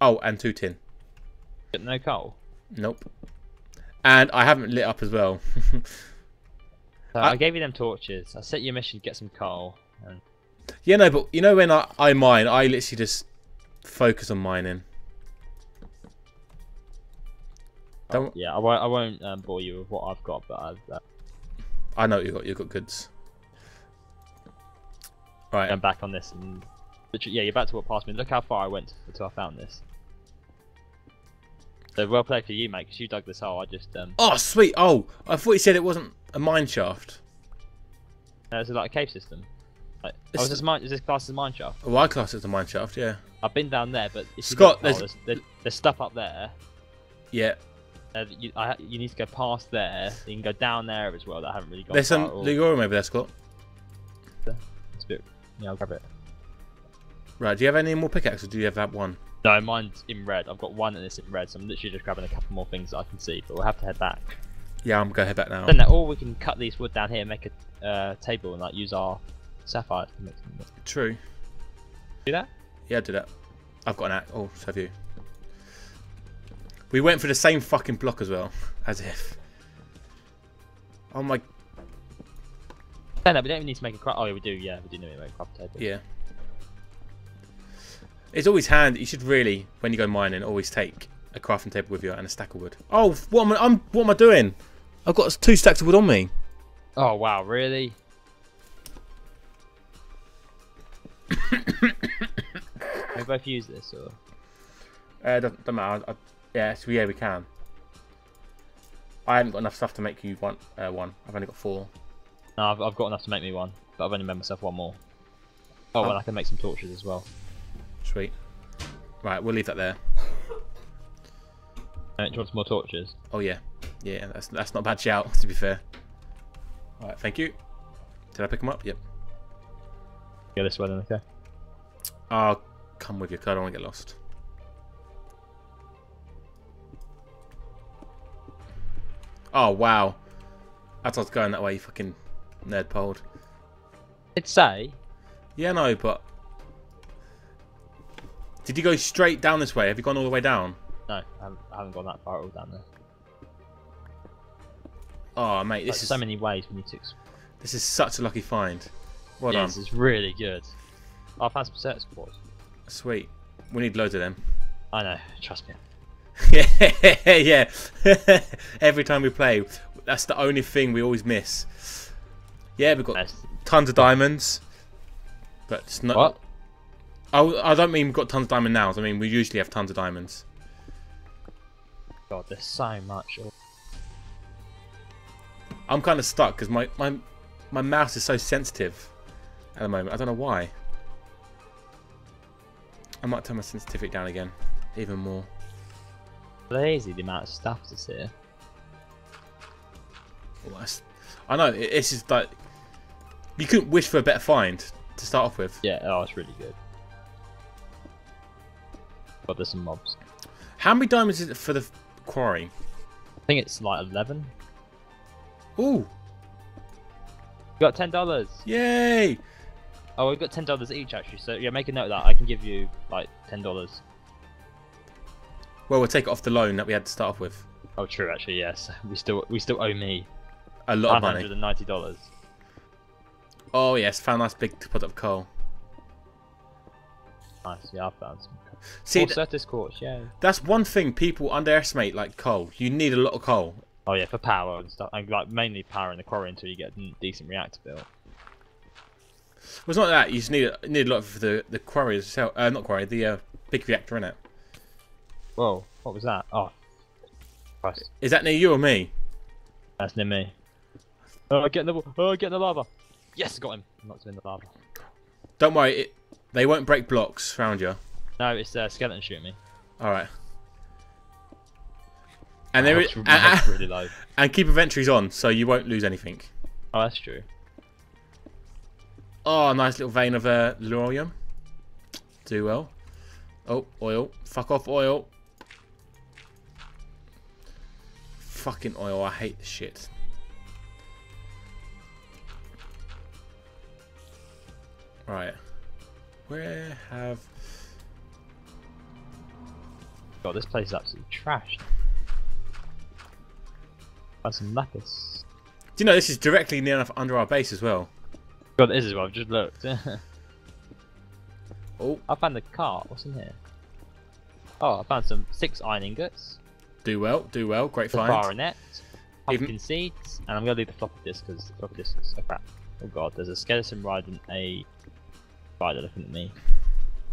Oh, and two tin. Got no coal. Nope. And I haven't lit up as well. So I- I, gave you them torches. I set you a mission to get some coal. And yeah, no, but you know when I, I mine, I literally just focus on mining. Don't yeah, I won't. I won't um, bore you with what I've got, but I've uh, I know you got you got goods. Right. I'm back on this and. Yeah, you're about to walk past me. Look how far I went until I found this. So well played for you, mate, because you dug this hole. I just um, Oh, sweet. Oh, I thought you said it wasn't a mine shaft. no, it's like a cave system. Like, oh, is this mine? Is this class as a mine shaft? Oh, I class it as a mine shaft, yeah. I've been down there, but Scott, there's- oh, there's, there's stuff up there. Yeah. Uh, you, I, you need to go past there. You can go down there as well. That I haven't really got. There's some far at all. Yellorium over there, Scott. It's a bit- Yeah, I'll grab it. Right, do you have any more pickaxes or do you have that one? No, mine's in red. I've got one and it's in red, so I'm literally just grabbing a couple more things that I can see. But we'll have to head back. Yeah, I'm gonna head back now. Then that, or we can cut these wood down here, and make a uh, table, and like use our sapphire to make some. True. Do that? Yeah, do that. I've got an axe. Oh, so have you. We went for the same fucking block as well. As if. Oh my... No, no, we don't even need to make a craft. Oh, yeah, we do. Yeah, we do need to make a craft table. Yeah. It's always handy. You should really, when you go mining, always take a crafting table with you and a stack of wood. Oh, what am I, I'm, what am I doing? I've got two stacks of wood on me. Oh wow, really? we both use this, or Uh, doesn't, doesn't matter. I, I, yeah, so yeah, we can. I haven't got enough stuff to make you one. Uh, one. I've only got four. no? I've, I've got enough to make me one, but I've only made myself one more. Oh, well, Oh. I can make some torches as well. Sweet. Right, we'll leave that there. Uh, do you want some more torches? Oh yeah, yeah. That's that's not a bad shout. To be fair. All right, thank you. Did I pick them up? Yep. Go this way then, okay? I'll come with you I don't want to get lost. Oh wow. As I was going that way, you fucking nerd poled. I'd say Yeah, no, but did you go straight down this way? Have you gone all the way down? no, I haven't, I haven't gone that far all down there. Oh mate, this is so many ways we need to. This is such a lucky find. Well done. This is really good. I've had some certus quartz. Sweet. We need loads of them. I know, trust me. yeah, yeah. Every time we play, that's the only thing we always miss. Yeah, we've got tons of diamonds, but it's not. What? Oh, I don't mean we've got tons of diamond now. I mean we usually have tons of diamonds. God, there's so much. I'm kind of stuck because my, my my mouse is so sensitive at the moment. I don't know why. I might turn my sensitivity down again, even more. Lazy the amount of stuff that's here. Well, I know it- it's just like you couldn't wish for a better find to start off with. Yeah, oh, it's really good. God, there's some mobs. How many diamonds is it for the quarry? I think it's like 11. Ooh, We got $10. yay! Oh, we've got $10 each actually, so yeah, make a note of that. I can give you like $10. Well, we'll take it off the loan that we had to start off with. Oh, true, actually, yes. We still we still owe me A lot of money. $590. Oh yes, found a nice big pot of coal. Nice, yeah, I found some. See, th- Certus quartz, yeah. that's one thing people underestimate, like coal. You need a lot of coal. Oh yeah, for power and stuff. And like mainly power in the quarry until you get a decent reactor built. Well, it's not that. You just need a, need a lot for the the quarry itself. Uh, not quarry, the uh, big reactor in it. Whoa, what was that? Oh, Christ, Is that near you or me? that's near me. Oh, get in the oh, get in the lava. Yes, got him. Knocked him in the lava. Don't worry, it, they won't break blocks around you. No, it's uh, skeleton shooting me. All right. And there is, and, really low. and keep inventories on so you won't lose anything. Oh, that's true. Oh, nice little vein of uh, Yellorium. Do well. Oh, oil. Fuck off, oil. Fucking oil. I hate this shit. Right. Where have... God, this place is absolutely trashed. Find some lapis. Do you know this is directly near enough under our base as well? God, this is what I've just looked. Oh, I found the cart. What's in here? Oh, I found some six iron ingots, do well, do well. Great the find. baronet, Even- pumpkin seeds, and I'm gonna leave the floppy disk because the floppy disk is so crap. Oh god, there's a skeleton riding a spider looking at me.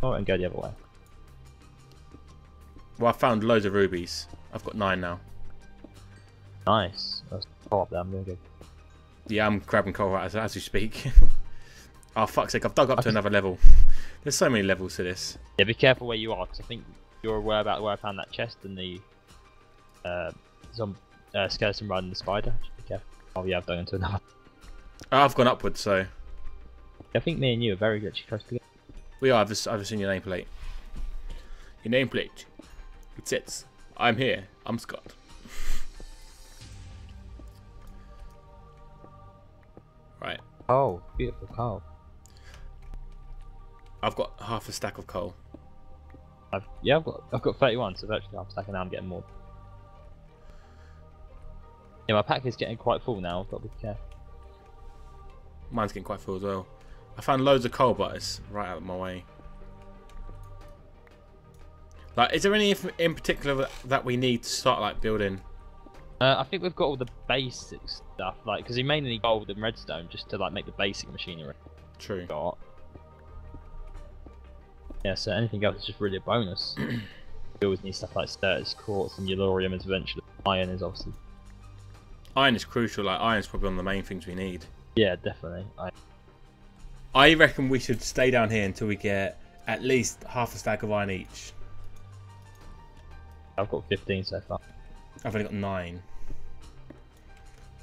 Oh, and go the other way. Well, I found loads of rubies. I've got nine now. Nice. Go there. I'm gonna go. Yeah, I'm grabbing coal right as, as we speak. oh, fuck's sake, I've dug up I to another level. There's so many levels to this. Yeah, be careful where you are because I think you're aware about where I found that chest and the uh, zom- uh, skeleton riding the spider. Just be careful. Oh yeah, I've dug into another. Oh, I've gone upwards, so I think me and you are very good close together. we are. I've just, I've just seen your nameplate. Your nameplate. It says, I'm here. I'm Scott. right. Oh, beautiful coal. I've got half a stack of coal. I've, yeah, I've got I've got 31, so virtually I'm stacking now. I'm getting more. Yeah, my pack is getting quite full now. I've got to be careful. Mine's getting quite full as well. I found loads of coal, but it's right out of my way. Like, is there any in particular that- we need to start like building? Uh, I think we've got all the basic stuff, like because you mainly need gold and redstone just to like make the basic machinery. True. Got. Yeah, so anything else is just really a bonus. you always need stuff like Certus, Quartz, and yellorium is eventually. Iron is obviously. Iron is crucial. Like, iron's probably one of the main things we need. Yeah, definitely. I, I reckon we should stay down here until we get at least half a stack of iron each. I've got 15 so far. I've only got nine.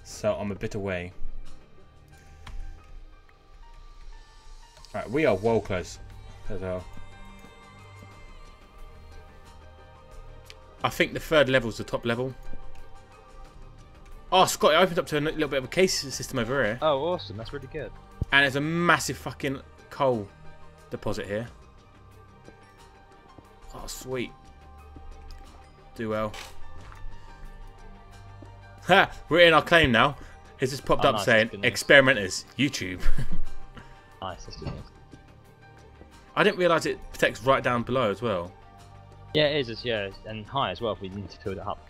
So I'm a bit away. Right, we are well close as well. I think the third level is the top level. Oh, Scott, it opened up to a little bit of a case system over here. Oh, awesome! That's really good. And there's a massive fucking coal deposit here. Oh, sweet. Do well. Ha! We're in our claim now. It's just popped Oh, up nice, saying that's good news. experimenters, YouTube. Nice, that's good news. I didn't realise it protects right down below as well. Yeah, it is. It's, yeah, and high as well. If we need to fill it up,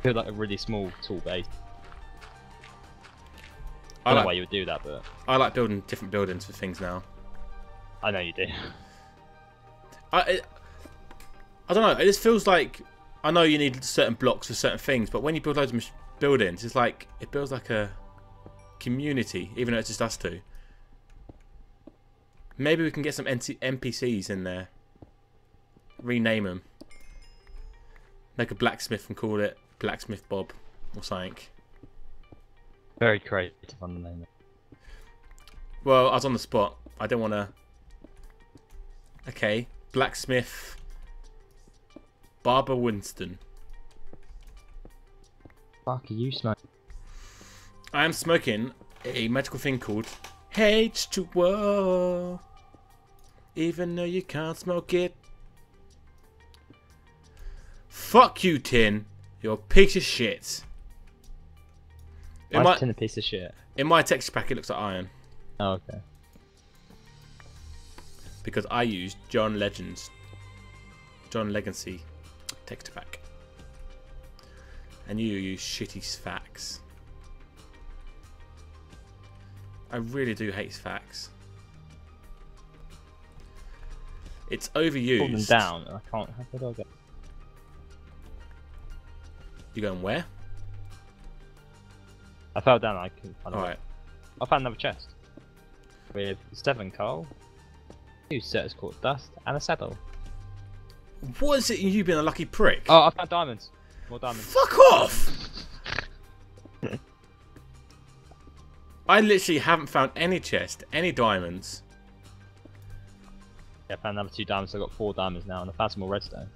feel like a really small tool base. I I don't know why like, you would do that, but I like building different buildings for things now. I know you do. I, it, I don't know. It just feels like I know you need certain blocks for certain things, but when you build loads of buildings, it's like it builds like a community, even though it's just us two. Maybe we can get some NPCs in there, rename them, make a blacksmith and call it Blacksmith Bob or something. Very creative on the name. Well, I was on the spot. I don't want to. Okay, blacksmith. Barbara Winston. Fuck, are you smoke? I am smoking a magical thing called H2O. Even though you can't smoke it. Fuck you, Tin. You're a piece of shit. In my, tin a piece of shit. in my texture pack, it looks like iron. Oh, okay. Because I used John Legends. John Legacy texture back. And you use shitty facts. I really do hate facts. It's overused. Pull them down, and I can't. How do I go? You going where? I fell down. I can't. find it. Alright. I found another chest with seven coal, two sets called dust, and a saddle. What is it you being a lucky prick? Oh, I found diamonds. More diamonds. Fuck off! I literally haven't found any chest, any diamonds. Yeah, I found another two diamonds. So I got four diamonds now, and I found some more redstone.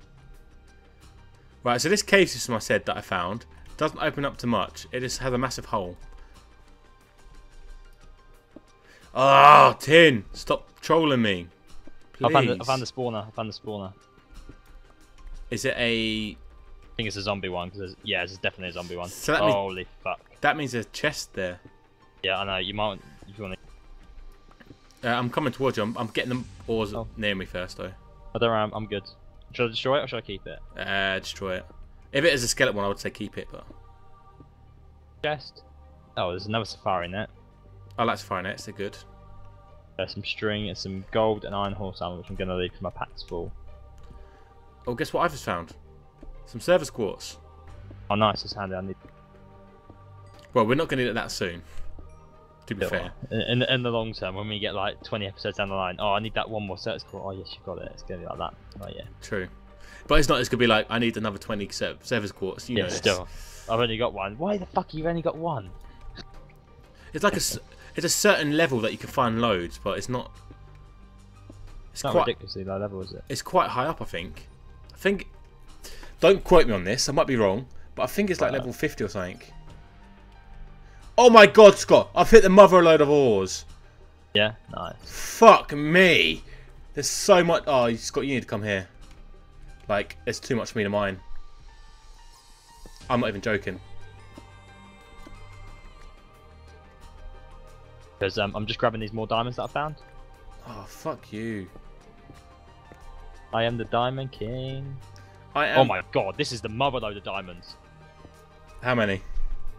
Right, so this cave system I said that I found doesn't open up to much. It just has a massive hole. Ah, Tin! Stop trolling me. Please. I found the, I found the spawner. I found the spawner. Is it a? I think it's a zombie one because yeah, it's definitely a zombie one. So that means- Holy fuck! That means there's a chest there. Yeah, I know. You might if you want to. Uh, I'm coming towards you. I'm, I'm getting the ores Oh. near me first, though. I don't know. I'm, I'm good. Should I destroy it or should I keep it? Uh, destroy it. If it is a skeleton one, I would say keep it, but Chest. Oh, there's another safari net. I like safari nets. They're good. There's some string and some gold and iron horse armor, which I'm gonna leave because my pack's full. Oh, guess what I've just found? Some certus quartz. Oh, nice. It's handy. I need. Well, we're not going to get that soon. To be it. fair. In, in, the- long term, when we get like 20 episodes down the line, oh, I need that one more certus quartz. Oh, yes, you've got it. It's gonna be like that. Oh, yeah. True. But it's not. It's going to be like I need another 20 ser- certus quartz. You yeah, know this. still. I've only got one. Why the fuck you've only got one? It's like a. It's a certain level that you can find loads, but it's not. It's It's not quite. ridiculously low level, is it? It's quite high up. I think. I think. Don't quote me on this. I might be wrong, but I think it's like Right. level 50 or something. Oh my God, Scott! I've hit the mother load of ores. Yeah, nice. Fuck me! There's so much. Oh, Scott, you need to come here. Like, it's too much for me to mine. I'm not even joking. Because um, I'm just grabbing these more diamonds that I found. Oh, fuck you. I am the Diamond King. I am. oh my god, this is the mother load of diamonds. How many?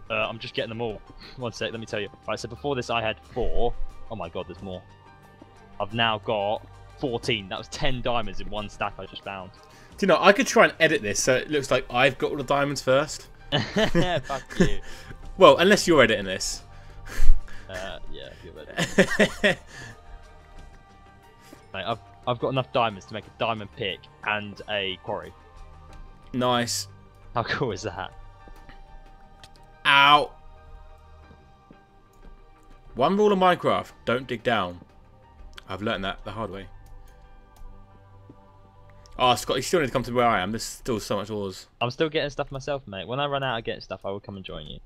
Uh, I'm just getting them all. One sec, let me tell you. Right, so before this I had four. Oh my god, there's more. I've now got 14. That was 10 diamonds in one stack I just found. Do you know, I could try and edit this so it looks like I've got all the diamonds first. Fuck you. Well, unless you're editing this. Uh, yeah, if you're ready. Mate, I've, I've got enough diamonds to make a diamond pick and a quarry. nice. How cool is that? Ow. One rule of Minecraft, don't dig down. I've learned that the hard way. Ah, oh, Scott, you still need to come to where I am. There's still so much ores. I'm still getting stuff myself, mate. When I run out of getting stuff, I will come and join you.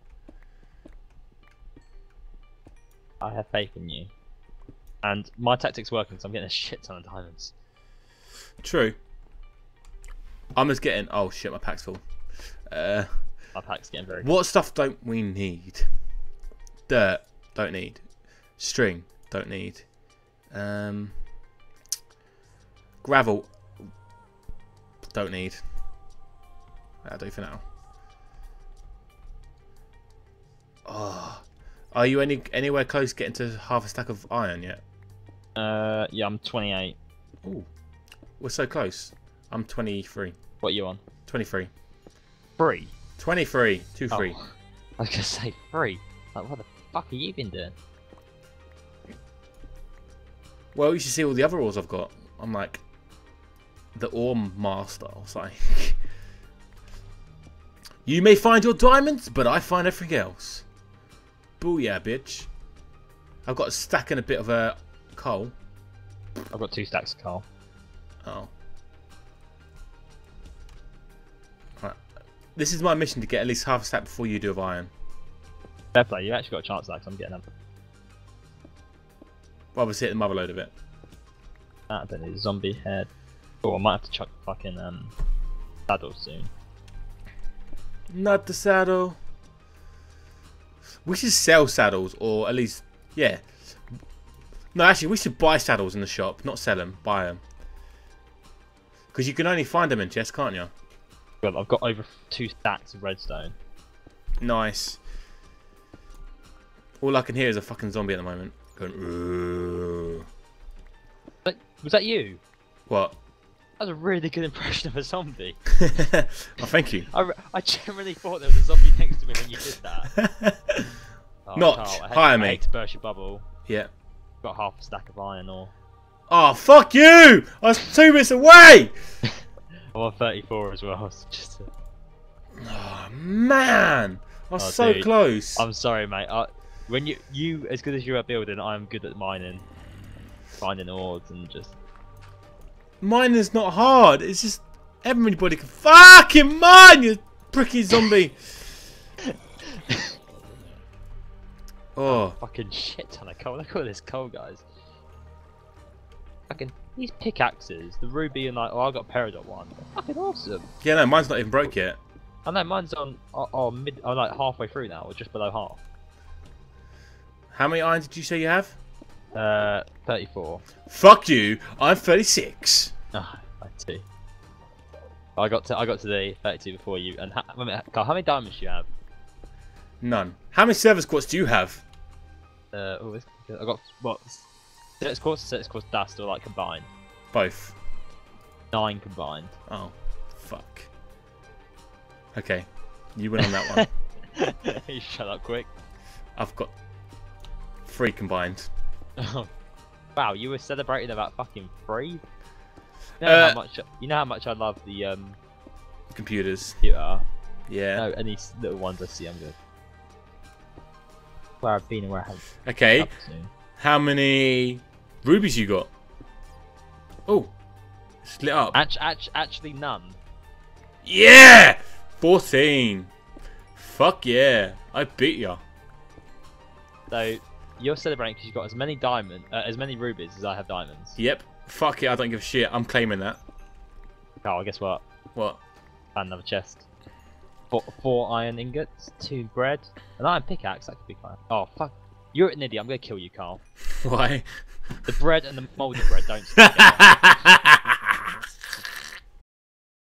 I have faith in you. And my tactic's working, so I'm getting a shit ton of diamonds. True. I'm just getting. Oh shit, my pack's full. Uh, My pack's getting very what stuff don't we need? Dirt, don't need. String, don't need. Um, gravel, don't need. That'll do for now. Oh, are you any anywhere close getting to half a stack of iron yet? Uh, yeah, I'm 28. Ooh, we're so close. I'm 23. What are you on? 23. Three. 23. 2 Oh, 3. I was gonna say three. Like, what the fuck have you been doing? Well, you should see all the other ores I've got. I'm like the ore master or something. you may find your diamonds, but I find everything else. Booyah, bitch. I've got a stack and a bit of uh, coal. I've got two stacks of coal. Oh. Right. This is my mission to get at least half a stack before you do of iron. Fair play, you actually got a chance of that 'cause I'm getting them. Well, obviously hit the mother load of it. That, then is zombie head. Oh, I might have to chuck the fucking um, saddle soon. Not the saddle. We should sell saddles, or at least, yeah. No, actually, we should buy saddles in the shop, not sell them. Buy them, because you can only find them in chests, can't you? Well, I've got over two stacks of redstone. Nice. All I can hear is a fucking zombie at the moment. Going. "Ooh." But was that you? What? That was a really good impression of a zombie. oh, thank you. I, I generally thought there was a zombie next to me when you did that. Oh, I hire I me. hate to burst your bubble. yeah. Got half a stack of iron ore. Oh, fuck you! I was two minutes away! I'm on 34 as well. so just a- Oh, man! I was Oh, so dude. close. I'm sorry, mate. I, when you you as good as you're building, I'm good at mining, finding ores and just. Mine is not hard. It's just everybody can fucking mine, you pricky zombie. oh, Fucking shit ton of coal. Look at all this coal, guys. Fucking These pickaxes, the ruby and like, oh, I got peridot one. They're fucking awesome. Yeah, no, mine's not even broke yet. I know mine's on, oh, oh mid, oh, like halfway through now, or just below half. How many irons did you say you have? Uh, 34. Fuck you. I'm 36. Ah, I see. I got to I got to the 32 before you. And how, wait a minute, Carl, how many diamonds do you have? None. How many certus quartz do you have? Uh, oh, I got what? Six quartz, six quartz dust, or like combined. Both. Nine combined. Oh, fuck. Okay, you win on that one. you shut up quick. I've got three combined. wow, you were celebrating about fucking three. You know Uh, how much you know how much I love the um Computers. computer. Yeah. No, any little ones I see, I'm good. Where I've been and where I have Okay. How many rubies you got? Oh, it's lit up. Act, act, actually, none. Yeah! 14. Fuck yeah. I beat ya. So you're celebrating because you've got as many diamond, uh, as many rubies as I have diamonds. Yep. Fuck it, I don't give a shit. I'm claiming that. Oh, I guess what? What? Found another chest. Four, four iron ingots, two bread, an iron pickaxe. That could be fine. Oh fuck! You're an idiot. I'm gonna kill you, Carl. Why? The bread and the mouldy bread don't. stick.